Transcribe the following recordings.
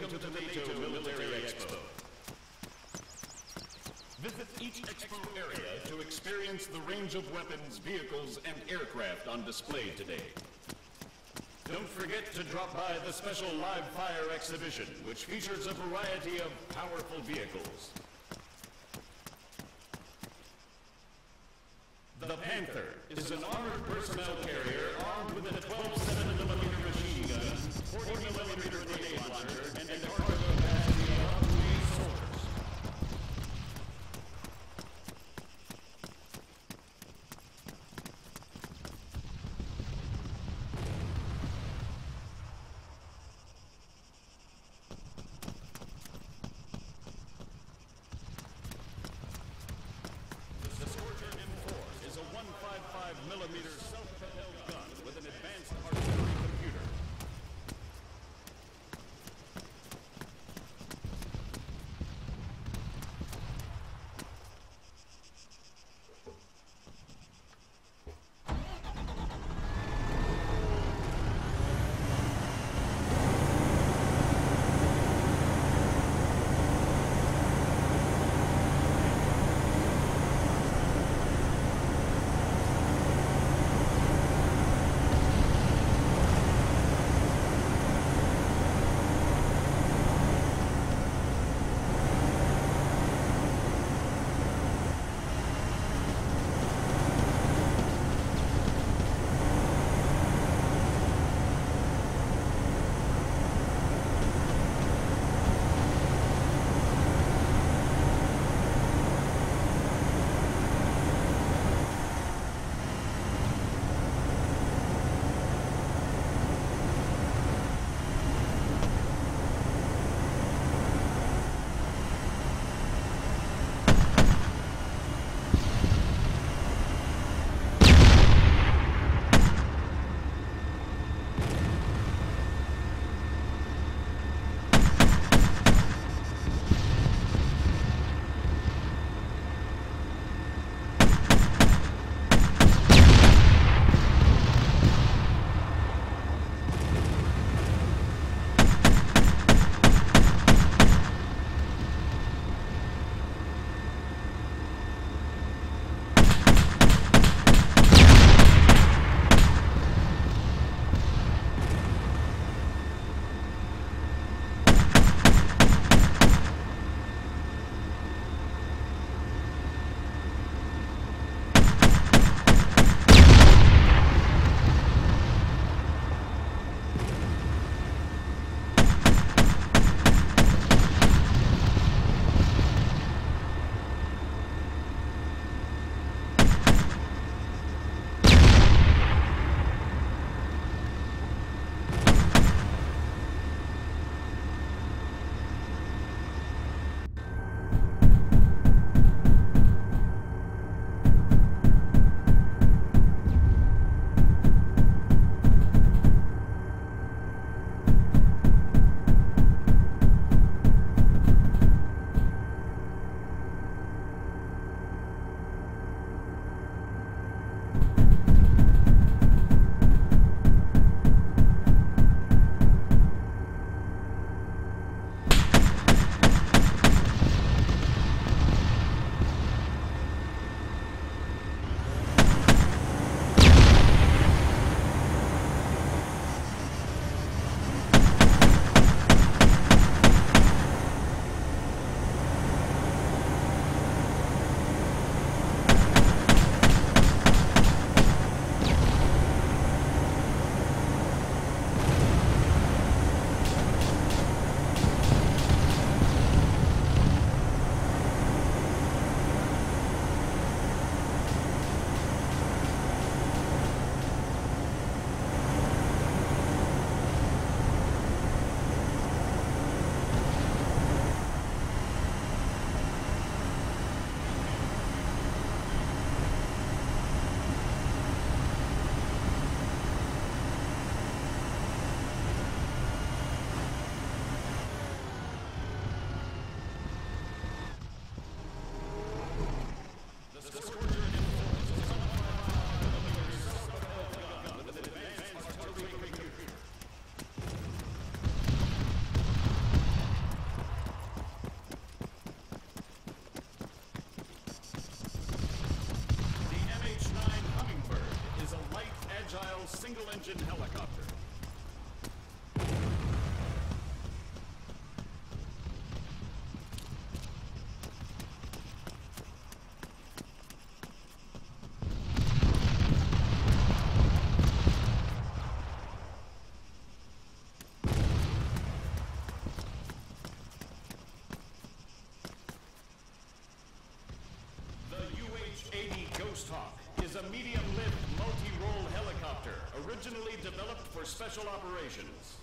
Welcome to the NATO Military Expo. Visit each expo area to experience the range of weapons, vehicles, and aircraft on display today. Don't forget to drop by the special live fire exhibition, which features a variety of powerful vehicles. The Panther is an armored personnel carrier armed with a 12 single-engine helicopter. The UH-80 Ghost Hawk is a medium-lift, multi-role helicopter originally developed for special operations.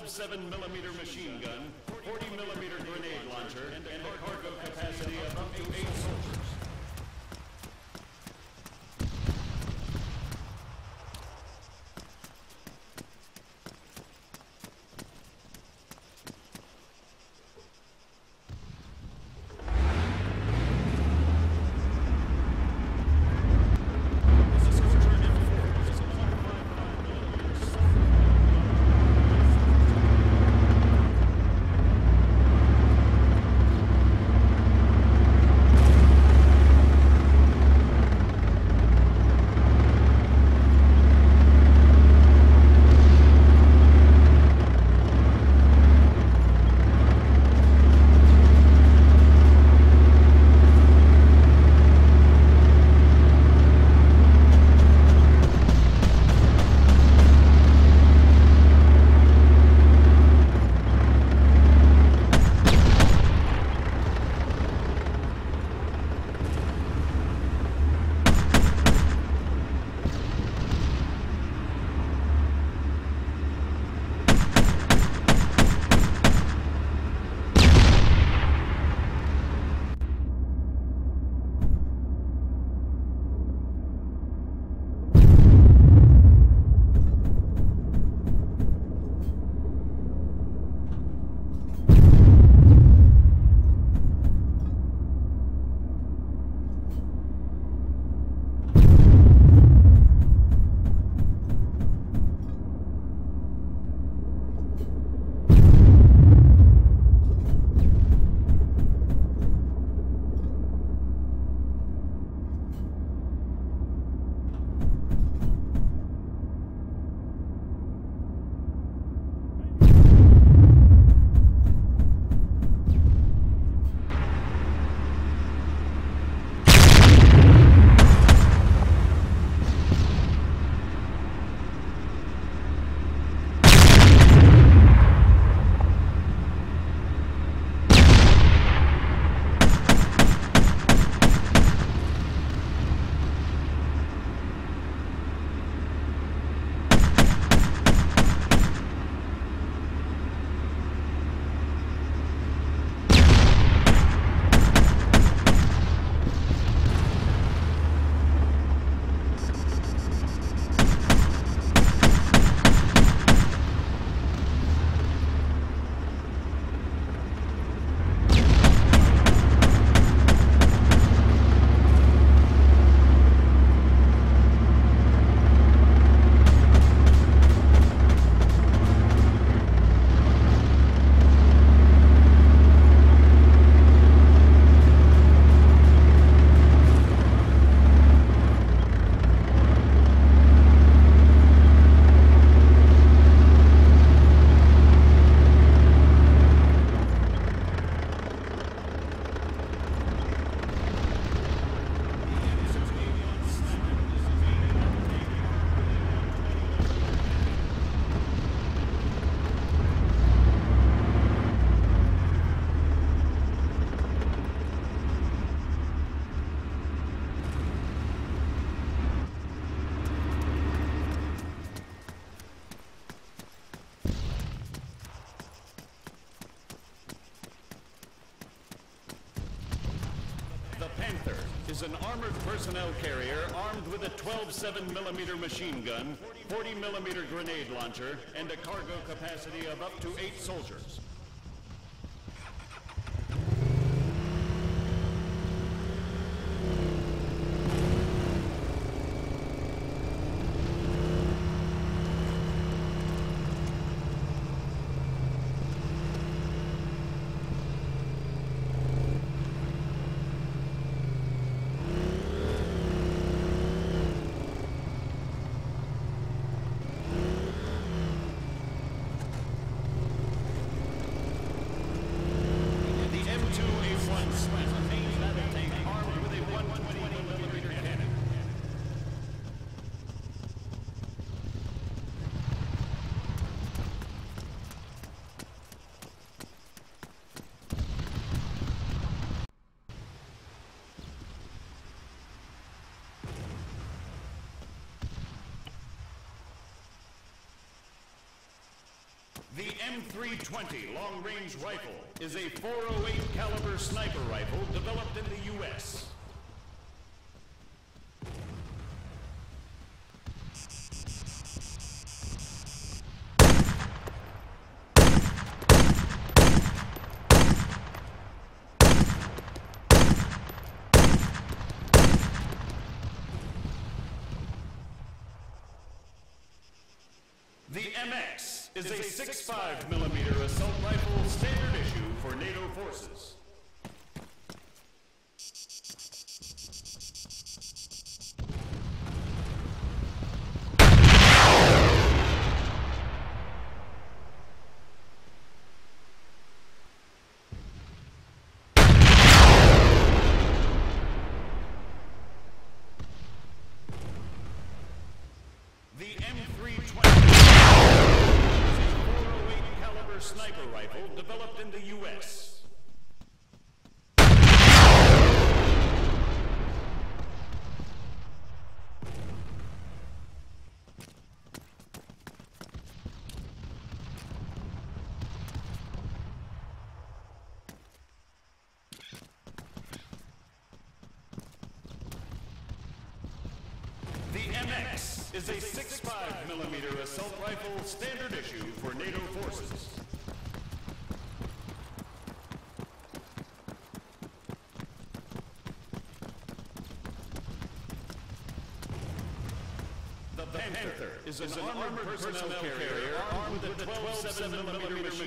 12 7mm machine gun, 40mm grenade launcher, and a cargo capacity of up to 8 soldiers. Is an armored personnel carrier armed with a 12 7mm machine gun, 40 millimeter grenade launcher, and a cargo capacity of up to 8 soldiers. The M320 long-range rifle is a 408 caliber sniper rifle developed in the U.S. The MX is a 6.5 millimeter assault rifle standard issue for NATO forces. The M320 is a 408 caliber sniper rifle developed in the U.S. The MX is a 6.5 millimeter assault rifle standard issue for NATO forces. Is an armored personnel carrier armed with a 12.7 millimeter machine